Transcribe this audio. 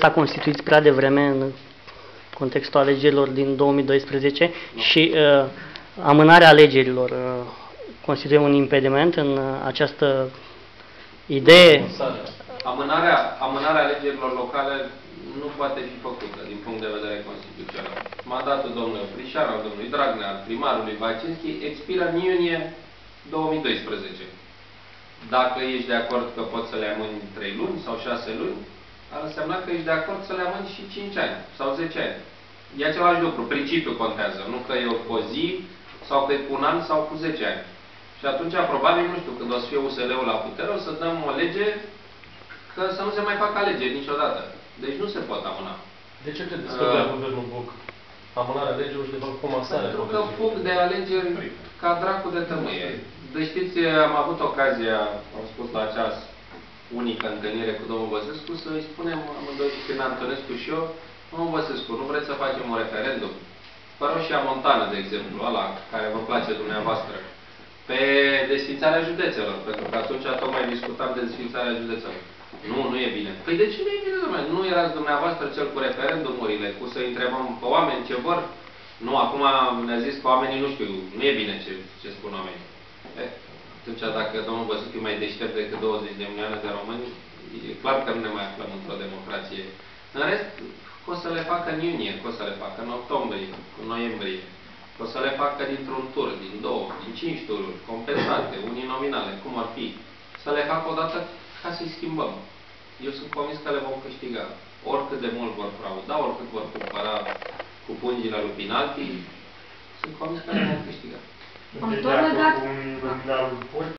s-a constituit prea devreme în contextul alegerilor din 2012 și uh, amânarea alegerilor uh, constituie un impediment în uh, această idee. Amânarea, amânarea alegerilor locale nu poate fi făcută din punct de vedere constituțional. Mandatul domnului Frișar, al domnului Dragnea, al primarului Vacinski, expiră în iunie 2012. Dacă ești de acord că poți să le amâni 3 luni sau 6 luni, ar însemna că ești de acord să le amâni și 5 ani sau 10 ani. E același lucru, principiul contează, nu că e o zi sau că e cu un an sau cu 10 ani. Și atunci, probabil, nu știu, când o să fie USL-ul la putere, o să dăm o lege că să nu se mai facă alegeri niciodată. Deci nu se pot amâna. De ce credeți că vrea guvernul Boc amânarea legilor și de fapt comasarea? Pentru că fug de alegeri ca dracu de tămâie. Deci știți, am avut ocazia, am spus la această unică întâlnire cu domnul Băsescu, să-i spunem amândoi prin Antonescu și eu, domnul Băsescu, nu vreți să facem un referendum? Pe Roșia Montană, de exemplu, ăla care vă place dumneavoastră, pe desfințarea județelor, pentru că atunci tocmai discutam de desfințarea județelor. Nu, nu e bine. Păi de ce nu e bine, domnule? Nu erați dumneavoastră cel cu referendumurile, cu să întrebăm pe oameni ce vor? Nu, acum ne-a zis că oamenii nu știu, nu e bine ce, ce spun oamenii. E, atunci, dacă domnul Băsescu e mai deștept decât 20 de milioane de români, e clar că nu ne mai aflăm într-o democrație. În rest, o să le facă în iunie, o să le facă în octombrie, în noiembrie. O să le facă dintr-un tur, din două, din cinci tururi, compensate, unii nominale, cum ar fi. Să le facă odată ca să-i schimbăm. Eu sunt convins că le vom câștiga. Oricât de mult vor frauda, oricât vor cumpăra cu pungile lui Pinalti, sunt convins că le vom câștiga. Am tot